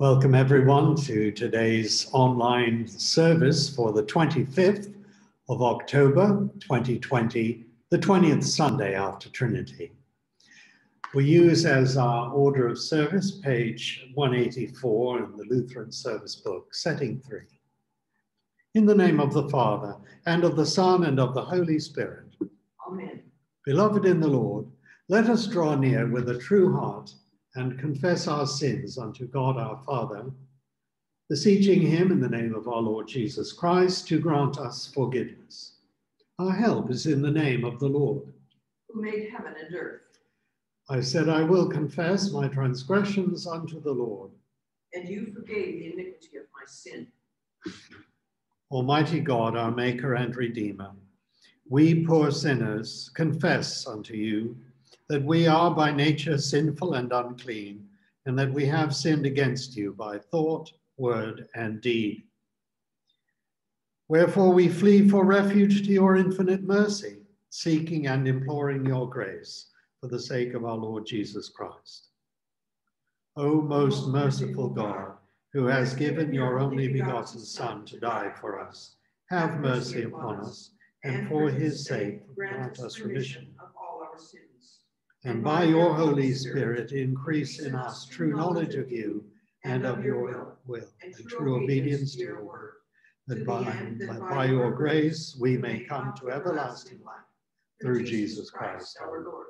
Welcome everyone to today's online service for the 25th of October 2020, the 20th Sunday after Trinity. We use as our order of service page 184 in the Lutheran Service Book, setting three. In the name of the Father, and of the Son, and of the Holy Spirit. Amen. Beloved in the Lord, let us draw near with a true heart and confess our sins unto God our Father, beseeching him in the name of our Lord Jesus Christ to grant us forgiveness. Our help is in the name of the Lord. Who made heaven and earth, I said, I will confess my transgressions unto the Lord. and you forgave the iniquity of my sin. Almighty God, our Maker and Redeemer, we poor sinners confess unto you that we are by nature sinful and unclean, and that we have sinned against you by thought, word, and deed. Wherefore we flee for refuge to your infinite mercy, seeking and imploring your grace for the sake of our Lord Jesus Christ. O most merciful God, who has given your only begotten Son to die for us, have mercy upon us, and for his sake grant us remission. of all our sins. And by your Holy Spirit, increase in us true knowledge of you and of your will, and true obedience to your word, that by, that by your grace we may come to everlasting life through Jesus Christ our Lord.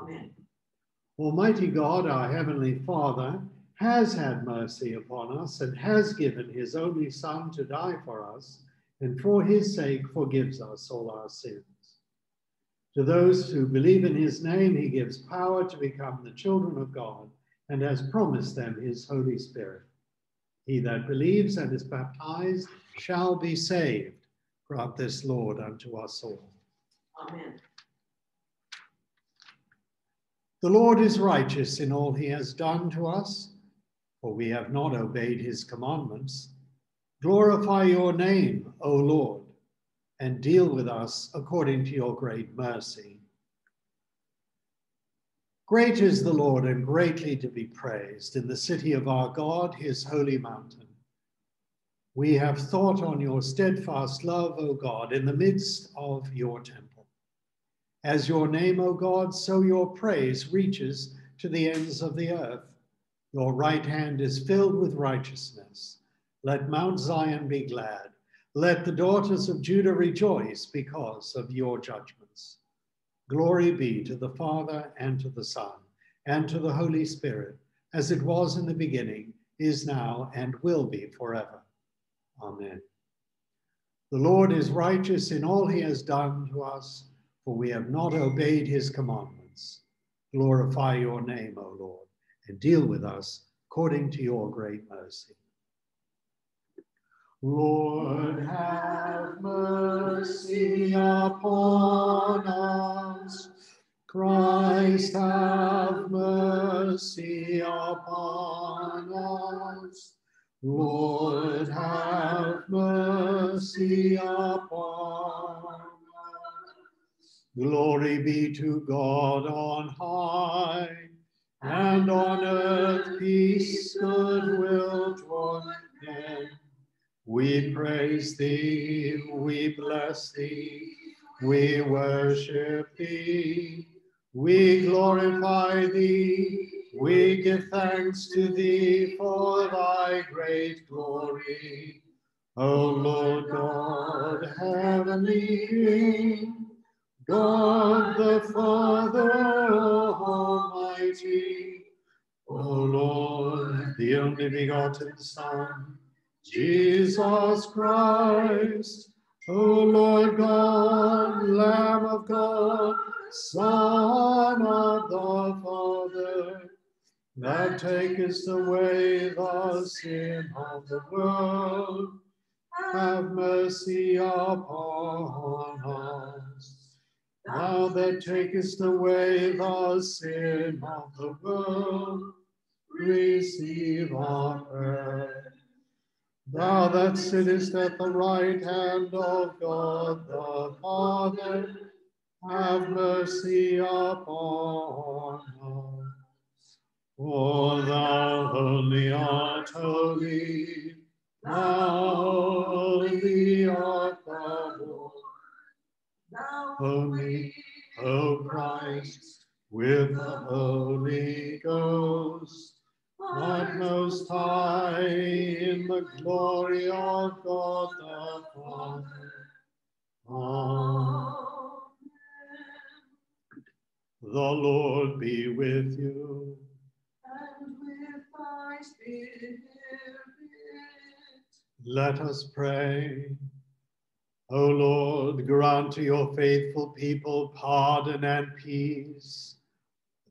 Amen. Almighty God, our Heavenly Father, has had mercy upon us and has given his only Son to die for us, and for his sake forgives us all our sins. To those who believe in his name, he gives power to become the children of God and has promised them his Holy Spirit. He that believes and is baptized shall be saved. Grant this, Lord, unto us all. Amen. The Lord is righteous in all he has done to us, for we have not obeyed his commandments. Glorify your name, O Lord, and deal with us according to your great mercy. Great is the Lord and greatly to be praised in the city of our God, his holy mountain. We have thought on your steadfast love, O God, in the midst of your temple. As your name, O God, so your praise reaches to the ends of the earth. Your right hand is filled with righteousness. Let Mount Zion be glad. Let the daughters of Judah rejoice because of your judgments. Glory be to the Father and to the Son and to the Holy Spirit, as it was in the beginning, is now, and will be forever. Amen. The Lord is righteous in all he has done to us, for we have not obeyed his commandments. Glorify your name, O Lord, and deal with us according to your great mercy. Lord, have mercy upon us. Christ, have mercy upon us. Lord, have mercy upon us. Glory be to God on high, and on earth peace, goodwill toward men. We praise thee, we bless thee, we worship thee, we glorify thee, we give thanks to thee for thy great glory. O Lord God, heavenly King, God the Father Almighty, O Lord, the only begotten Son, Jesus Christ, O Lord God, Lamb of God, Son of the Father, that takest away the sin of the world, have mercy upon us. Thou that takest away the sin of the world, receive our prayer. Thou that sittest at the right hand of God the Father, have mercy upon us. For thou only art holy, thou only art the Lord. Holy, O Christ, with the Holy Ghost, God most high, in the glory of God the Father. Amen. The Lord be with you. And with thy spirit. Let us pray. O Lord, grant to your faithful people pardon and peace,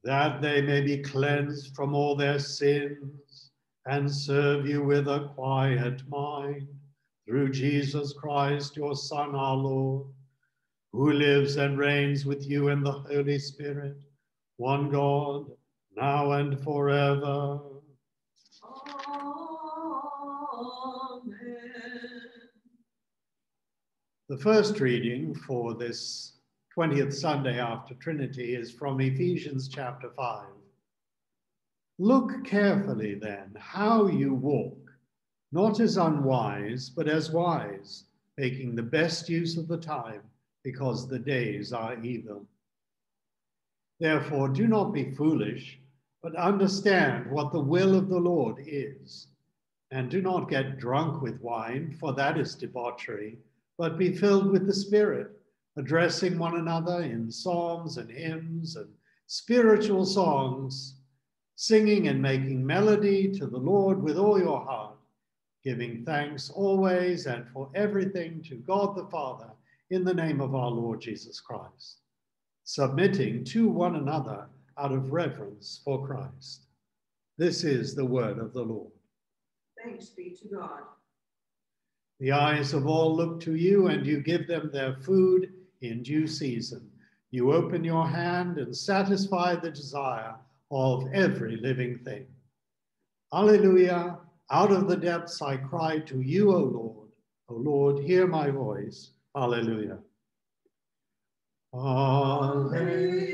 that they may be cleansed from all their sins and serve you with a quiet mind, through Jesus Christ, your Son, our Lord, who lives and reigns with you in the Holy Spirit, one God, now and forever. Amen. The first reading for this 20th Sunday after Trinity is from Ephesians chapter 5. Look carefully then how you walk, not as unwise, but as wise, making the best use of the time, because the days are evil. Therefore, do not be foolish, but understand what the will of the Lord is. And do not get drunk with wine, for that is debauchery but be filled with the Spirit, addressing one another in psalms and hymns and spiritual songs, singing and making melody to the Lord with all your heart, giving thanks always and for everything to God the Father in the name of our Lord Jesus Christ, submitting to one another out of reverence for Christ. This is the word of the Lord. Thanks be to God. The eyes of all look to you, and you give them their food in due season. You open your hand and satisfy the desire of every living thing. Alleluia. Out of the depths I cry to you, O Lord. O Lord, hear my voice. Alleluia. Alleluia.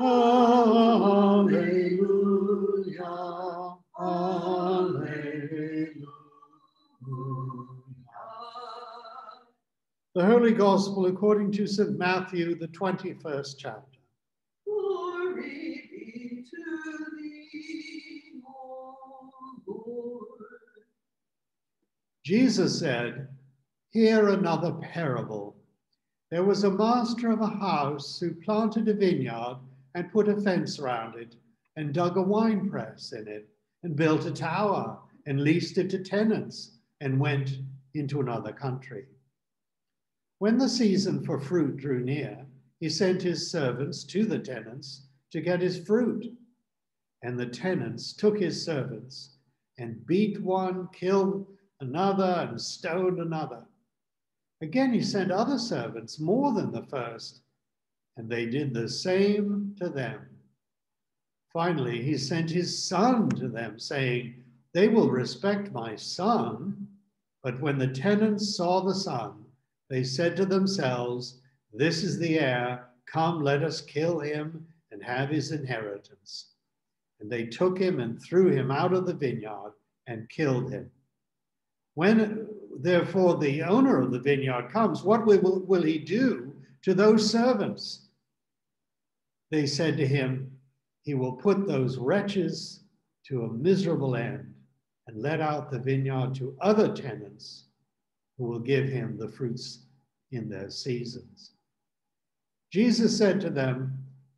Alleluia. Alleluia. The Holy Gospel according to St. Matthew, the 21st chapter. Glory be to thee, O Lord. Jesus said, Hear another parable. There was a master of a house who planted a vineyard and put a fence around it, and dug a winepress in it, and built a tower, and leased it to tenants, and went into another country. When the season for fruit drew near, he sent his servants to the tenants to get his fruit. And the tenants took his servants and beat one, killed another, and stoned another. Again, he sent other servants, more than the first, and they did the same to them. Finally, he sent his son to them, saying, They will respect my son. But when the tenants saw the son, they said to themselves, This is the heir. Come, let us kill him and have his inheritance. And they took him and threw him out of the vineyard and killed him. When therefore the owner of the vineyard comes, what will, will he do to those servants? They said to him, He will put those wretches to a miserable end and let out the vineyard to other tenants who will give him the fruits in their seasons. Jesus said to them,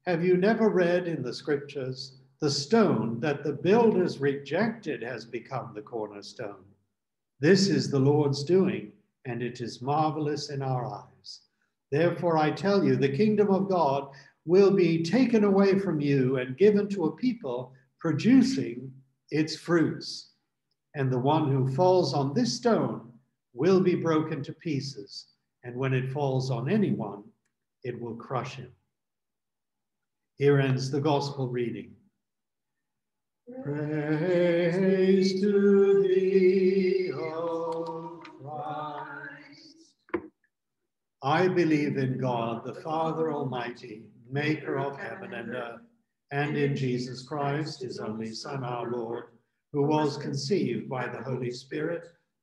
Have you never read in the scriptures, the stone that the builders rejected has become the cornerstone? This is the Lord's doing, and it is marvelous in our eyes. Therefore, I tell you, the kingdom of God will be taken away from you and given to a people producing its fruits. And the one who falls on this stone will be broken to pieces. And when it falls on anyone, it will crush him. Here ends the gospel reading. Praise to thee, O Christ. I believe in God, the Father Almighty, maker of heaven and earth, and in Jesus Christ, his only Son, our Lord, who was conceived by the Holy Spirit,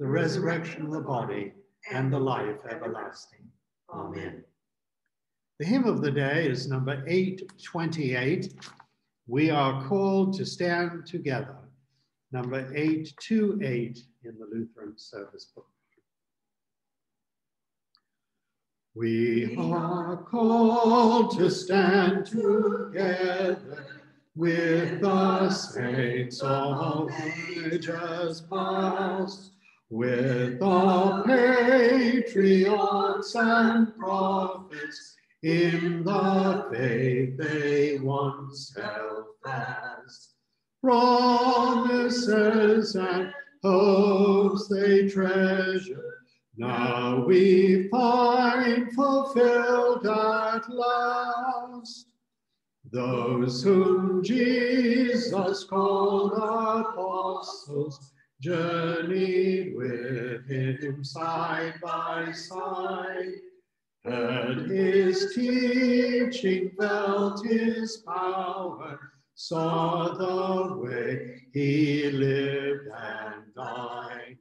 the resurrection of the body, and the life everlasting. Amen. The hymn of the day is number 828. We are called to stand together. Number 828 in the Lutheran service book. We are called to stand together with the saints of ages past, with the patriots and prophets in the faith they once held fast. Promises and hopes they treasure, now we find fulfilled at last. Those whom Jesus called apostles journeyed with him side by side, heard his teaching, felt his power, saw the way he lived and died.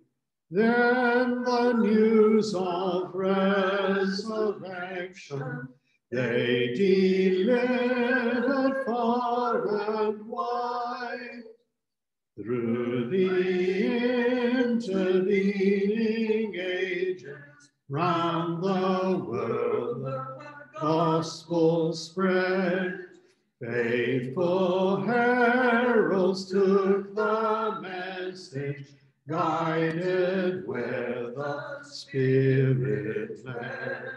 Then the news of resurrection they delivered far and wide through the intervening ages round the world the gospel spread. Faithful heralds took the message, guided where the Spirit led.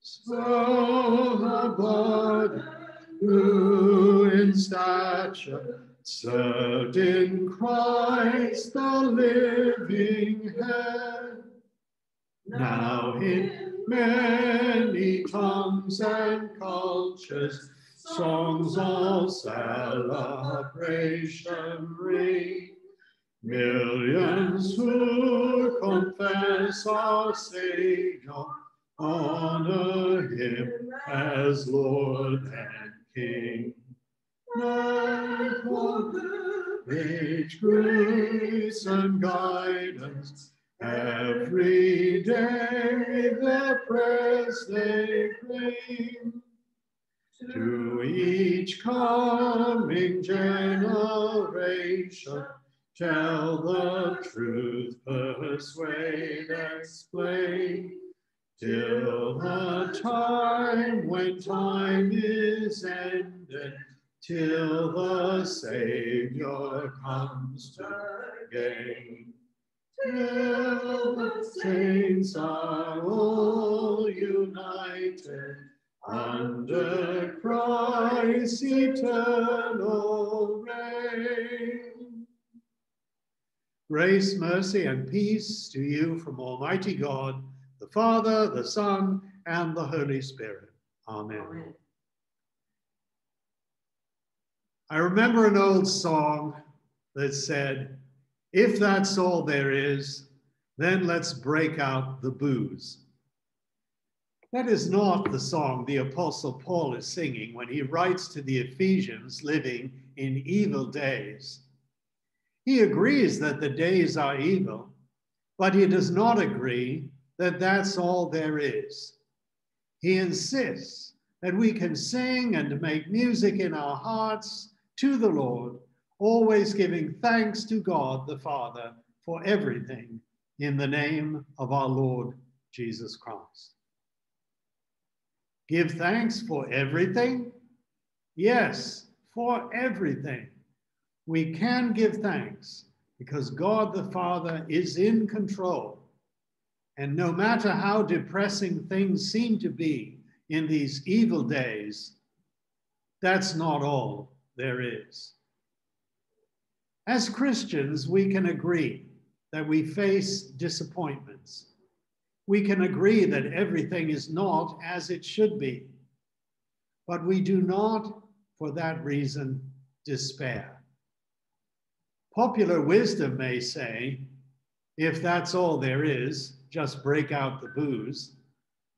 So the blood grew in stature served in Christ the living head. Now in many tongues and cultures, songs of celebration ring. Millions who confess our Savior honor him as Lord and King. Now for great grace and guidance, every day their prayers they bring. To each coming generation, tell the truth, persuade, explain till the time when time is ended, till the Savior comes again. Till the saints are all united under Christ's eternal reign. Grace, mercy, and peace to you from Almighty God the Father, the Son, and the Holy Spirit. Amen. Amen. I remember an old song that said, If that's all there is, then let's break out the booze. That is not the song the Apostle Paul is singing when he writes to the Ephesians living in evil days. He agrees that the days are evil, but he does not agree that that's all there is. He insists that we can sing and make music in our hearts to the Lord, always giving thanks to God the Father for everything in the name of our Lord Jesus Christ. Give thanks for everything? Yes, for everything. We can give thanks because God the Father is in control and no matter how depressing things seem to be in these evil days, that's not all there is. As Christians, we can agree that we face disappointments. We can agree that everything is not as it should be. But we do not, for that reason, despair. Popular wisdom may say, if that's all there is, just break out the booze.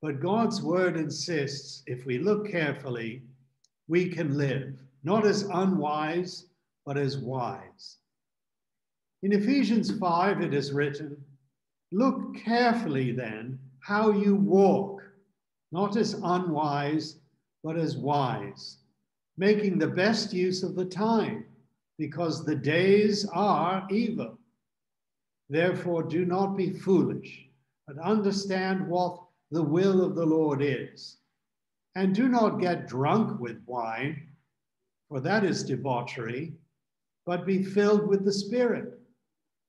But God's word insists if we look carefully, we can live, not as unwise, but as wise. In Ephesians 5, it is written, Look carefully then how you walk, not as unwise, but as wise, making the best use of the time, because the days are evil. Therefore, do not be foolish, but understand what the will of the Lord is. And do not get drunk with wine, for that is debauchery, but be filled with the Spirit,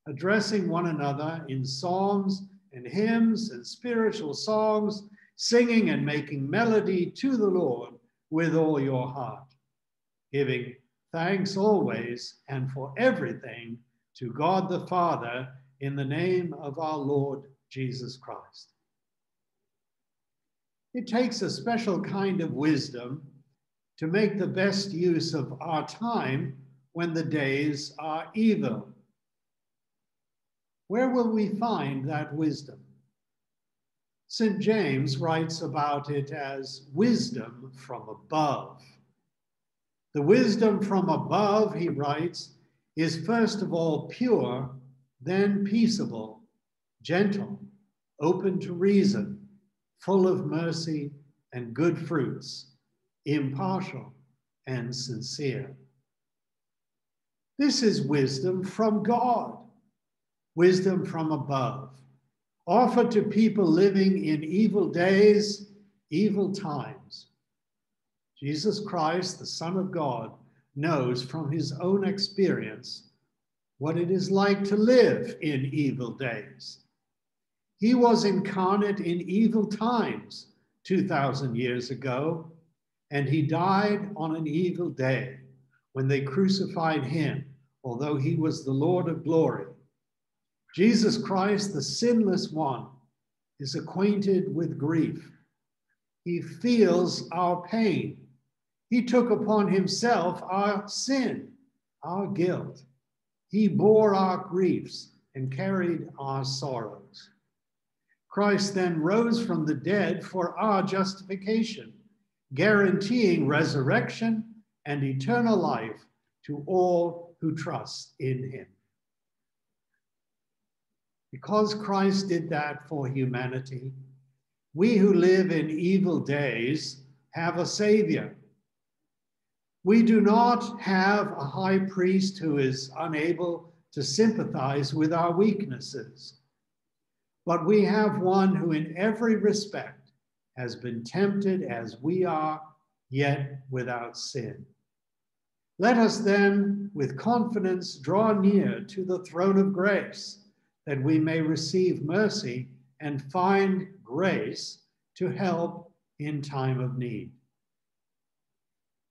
addressing one another in psalms and hymns and spiritual songs, singing and making melody to the Lord with all your heart, giving thanks always and for everything to God the Father in the name of our Lord Jesus Christ. It takes a special kind of wisdom to make the best use of our time when the days are evil. Where will we find that wisdom? St. James writes about it as wisdom from above. The wisdom from above, he writes, is first of all pure, then peaceable, gentle, open to reason, full of mercy and good fruits, impartial and sincere. This is wisdom from God, wisdom from above, offered to people living in evil days, evil times. Jesus Christ, the Son of God, knows from his own experience what it is like to live in evil days. He was incarnate in evil times 2,000 years ago, and he died on an evil day when they crucified him, although he was the Lord of glory. Jesus Christ, the sinless one, is acquainted with grief. He feels our pain. He took upon himself our sin, our guilt. He bore our griefs and carried our sorrows. Christ then rose from the dead for our justification, guaranteeing resurrection and eternal life to all who trust in him. Because Christ did that for humanity, we who live in evil days have a Savior. We do not have a high priest who is unable to sympathize with our weaknesses, but we have one who, in every respect, has been tempted as we are, yet without sin. Let us then, with confidence, draw near to the throne of grace that we may receive mercy and find grace to help in time of need.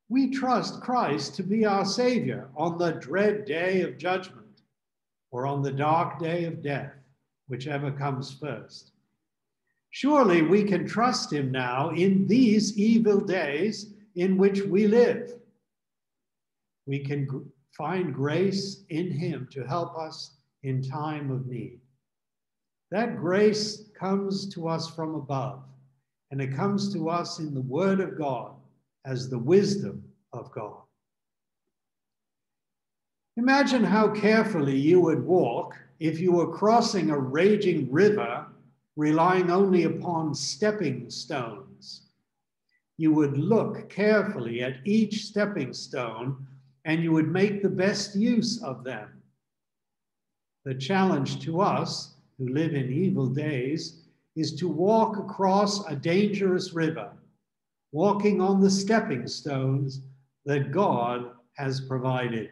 We trust Christ to be our Savior on the dread day of judgment or on the dark day of death, whichever comes first. Surely we can trust Him now in these evil days in which we live. We can find grace in Him to help us in time of need. That grace comes to us from above, and it comes to us in the Word of God as the wisdom of God. Imagine how carefully you would walk if you were crossing a raging river relying only upon stepping stones. You would look carefully at each stepping stone and you would make the best use of them. The challenge to us who live in evil days is to walk across a dangerous river, walking on the stepping stones that God has provided.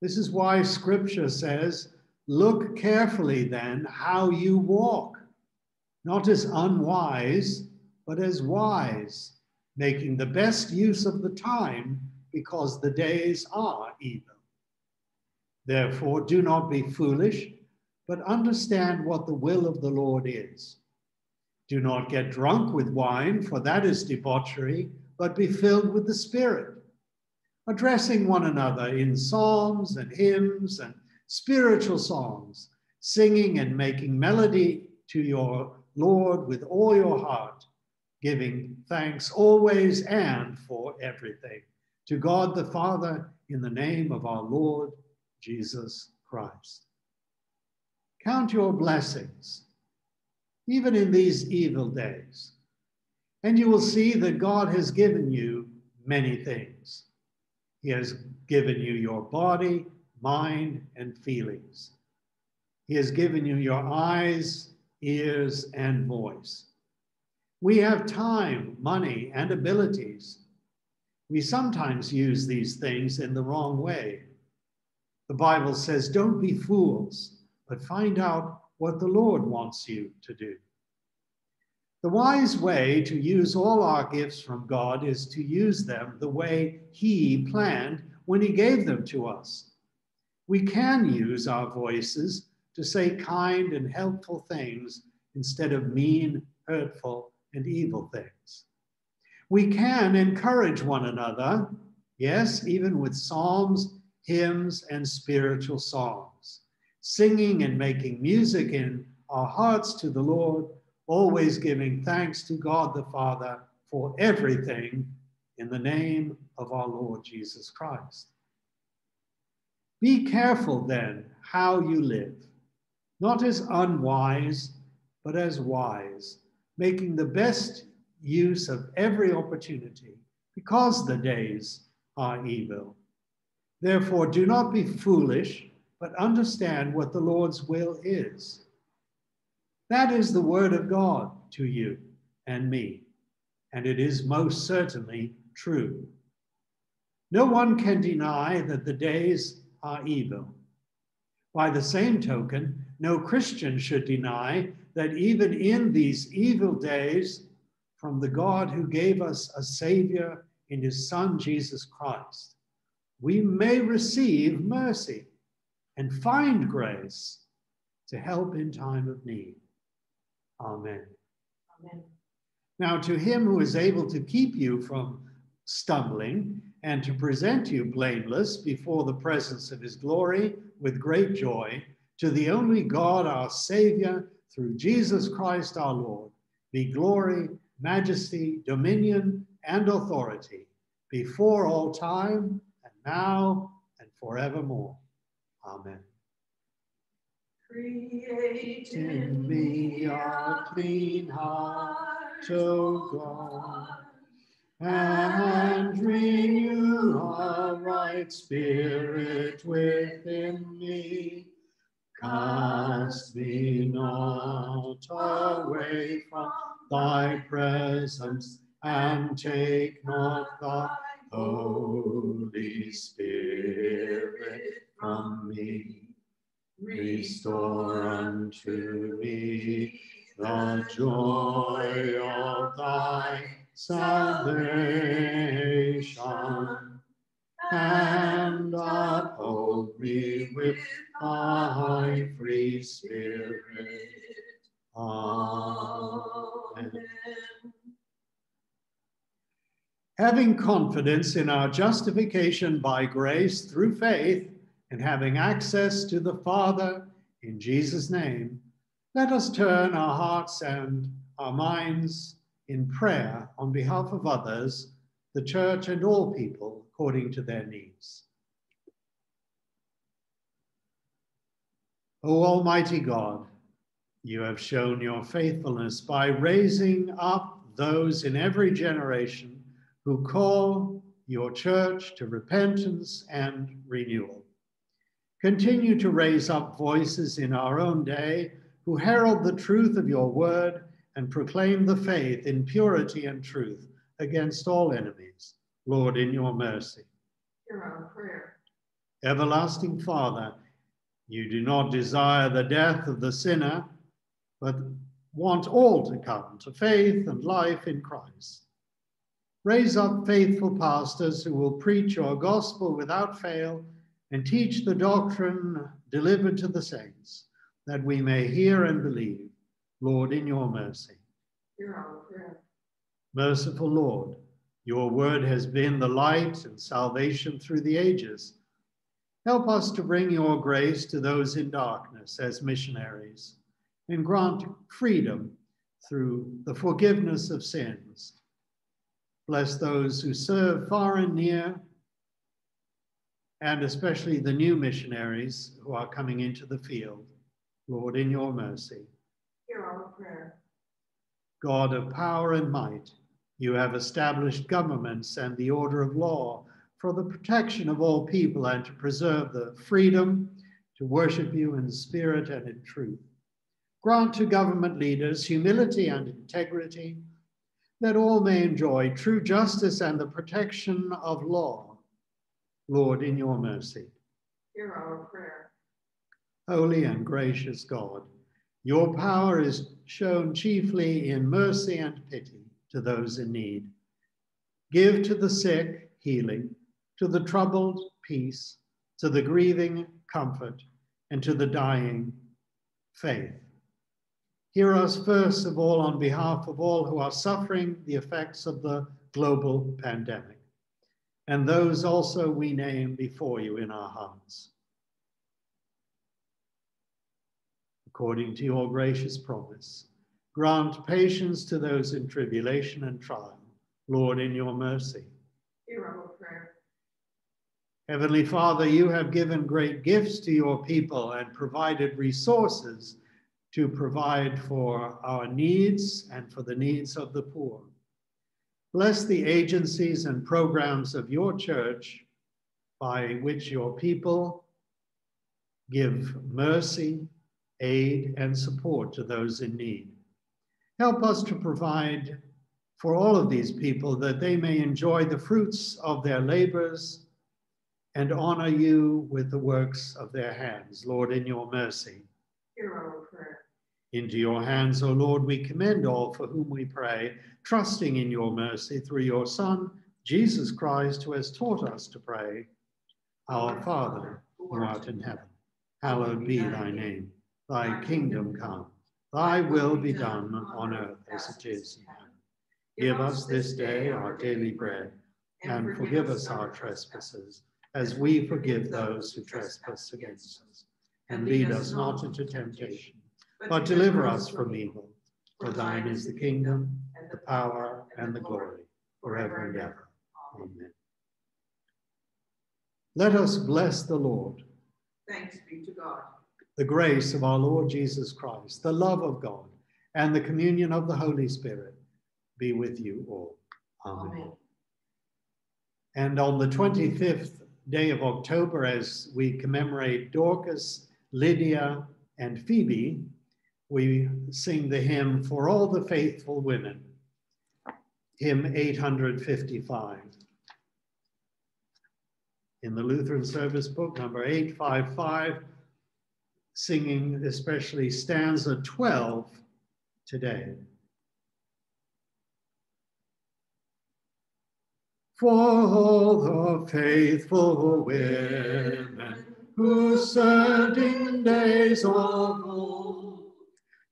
This is why scripture says, Look carefully then how you walk, not as unwise, but as wise, making the best use of the time because the days are evil. Therefore, do not be foolish, but understand what the will of the Lord is. Do not get drunk with wine, for that is debauchery, but be filled with the Spirit, addressing one another in psalms and hymns and spiritual songs, singing and making melody to your Lord with all your heart, giving thanks always and for everything to God the Father in the name of our Lord Jesus Christ. Count your blessings, even in these evil days, and you will see that God has given you many things. He has given you your body, mind, and feelings. He has given you your eyes, ears, and voice. We have time, money, and abilities. We sometimes use these things in the wrong way. The Bible says, don't be fools, but find out what the Lord wants you to do. The wise way to use all our gifts from God is to use them the way He planned when He gave them to us. We can use our voices to say kind and helpful things instead of mean, hurtful, and evil things. We can encourage one another, yes, even with psalms, hymns, and spiritual songs, singing and making music in our hearts to the Lord, always giving thanks to God the Father for everything in the name of our Lord Jesus Christ. Be careful then how you live, not as unwise, but as wise, making the best use of every opportunity, because the days are evil. Therefore, do not be foolish, but understand what the Lord's will is. That is the word of God to you and me, and it is most certainly true. No one can deny that the days are evil. By the same token, no Christian should deny that even in these evil days, from the God who gave us a Savior in his Son, Jesus Christ, we may receive mercy and find grace to help in time of need. Amen. Amen. Now, to him who is able to keep you from stumbling and to present you blameless before the presence of his glory with great joy, to the only God, our Savior, through Jesus Christ our Lord, be glory, majesty, dominion, and authority before all time, and now, and forevermore. Amen. Create In me a clean heart, O God, and renew a right spirit within me. Cast me not away from thy presence, and take not thy Holy Spirit from me. Restore unto me the joy of thy salvation, and uphold me with thy free spirit. Amen. Having confidence in our justification by grace through faith, and having access to the Father in Jesus' name, let us turn our hearts and our minds in prayer on behalf of others, the church, and all people according to their needs. O Almighty God, you have shown your faithfulness by raising up those in every generation who call your church to repentance and renewal. Continue to raise up voices in our own day who herald the truth of your word and proclaim the faith in purity and truth against all enemies. Lord, in your mercy. Hear our prayer. Everlasting Father, you do not desire the death of the sinner, but want all to come to faith and life in Christ. Raise up faithful pastors who will preach your gospel without fail and teach the doctrine delivered to the saints, that we may hear and believe. Lord, in your mercy. Hear our prayer. Merciful Lord, your word has been the light and salvation through the ages. Help us to bring your grace to those in darkness as missionaries and grant freedom through the forgiveness of sins. Bless those who serve far and near, and especially the new missionaries who are coming into the field. Lord, in your mercy. Hear our prayer. God of power and might, you have established governments and the order of law for the protection of all people and to preserve the freedom to worship you in spirit and in truth. Grant to government leaders humility and integrity, that all may enjoy true justice and the protection of law. Lord, in your mercy. Hear our prayer. Holy and gracious God, your power is shown chiefly in mercy and pity to those in need. Give to the sick healing, to the troubled peace, to the grieving comfort, and to the dying faith. Hear us first of all on behalf of all who are suffering the effects of the global pandemic, and those also we name before you in our hearts. According to your gracious promise, grant patience to those in tribulation and trial. Lord, in your mercy. Hear our prayer. Heavenly Father, you have given great gifts to your people and provided resources to provide for our needs and for the needs of the poor. Bless the agencies and programs of your church by which your people give mercy, aid, and support to those in need. Help us to provide for all of these people that they may enjoy the fruits of their labors and honor you with the works of their hands. Lord, in your mercy. Hear our prayer. Into your hands, O Lord, we commend all for whom we pray, trusting in your mercy through your Son, Jesus Christ, who has taught us to pray. Our Father, who art in heaven, hallowed be thy name. Thy kingdom come, thy will be done on earth as it is in heaven. Give us this day our daily bread, and forgive us our trespasses as we forgive those who trespass against us. And lead us not into temptation, but deliver us from evil. For thine is the kingdom, the power, and the glory, forever and ever. Amen. Let us bless the Lord. Thanks be to God. The grace of our Lord Jesus Christ, the love of God, and the communion of the Holy Spirit be with you all. Amen. Amen. And on the 25th day of October, as we commemorate Dorcas, Lydia, and Phoebe, we sing the hymn For All the Faithful Women, hymn 855. In the Lutheran Service Book, number 855, singing especially stanza 12 today. For all the faithful women who served in days of old,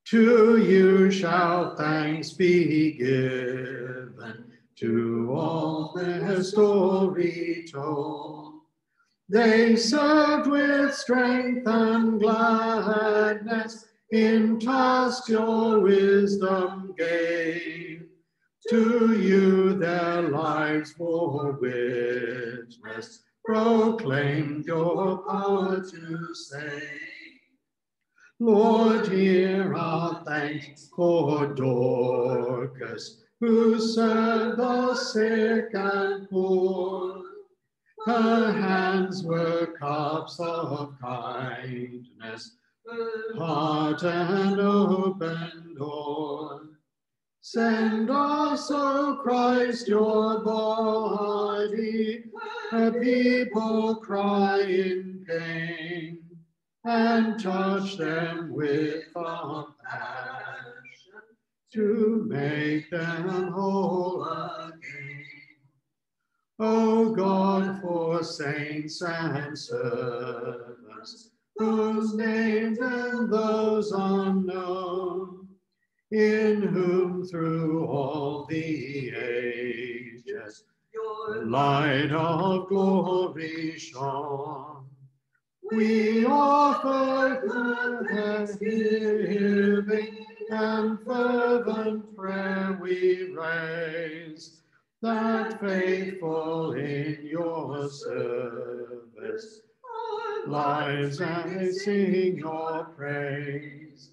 to you shall thanks be given, to all their story told. They served with strength and gladness, in tasks your wisdom gave. To you their lives bore witness, proclaimed your power to save. Lord, hear our thanks for Dorcas, who served the sick and poor. Her hands were cups of kindness, heart an open door. Send us, O Christ, your body, a people cry in pain, and touch them with compassion to make them whole again. O God, for saints and servants, whose names and those unknown, in whom through all the ages Your light of glory shone. We offer thanksgiving and fervent that faithful in your service, lives and sing your praise.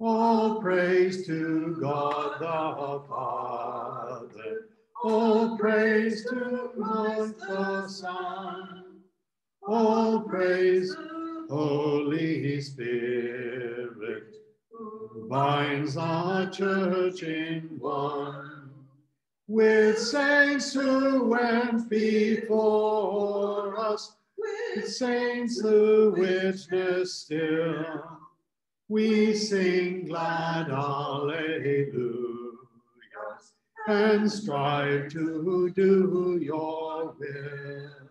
All praise to God the Father, all praise to God the Son, all praise, Holy Spirit, who binds our church in one, with saints who went before us, with saints who witness still. We sing glad Alleluia and strive to do your will.